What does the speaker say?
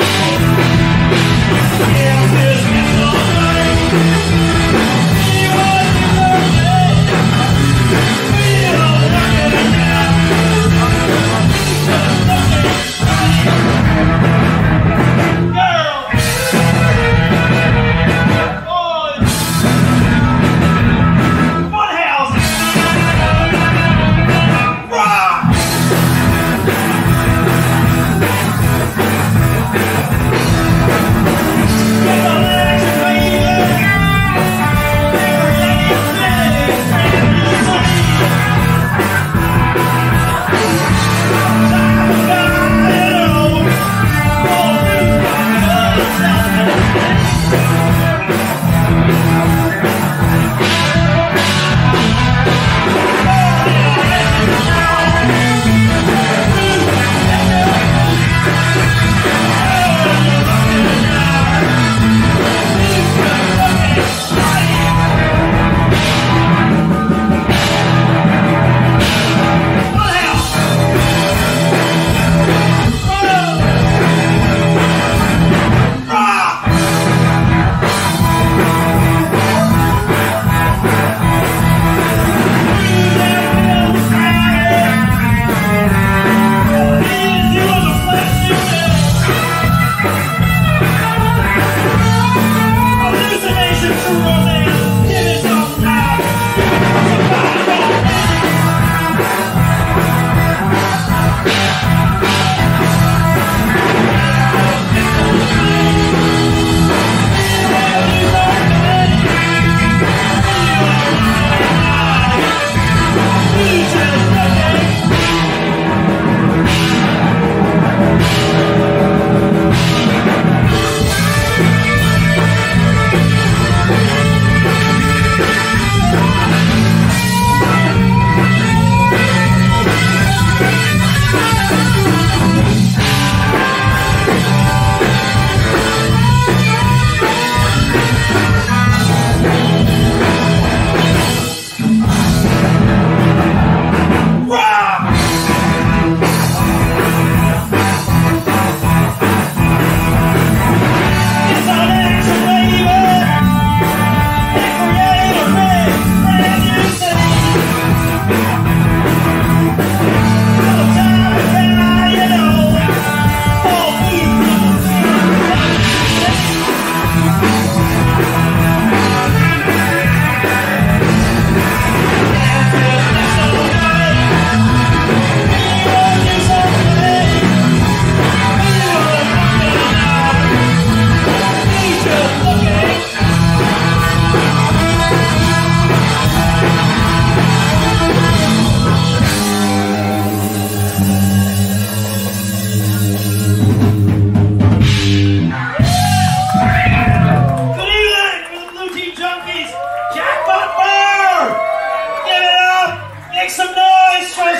Yeah. some noise for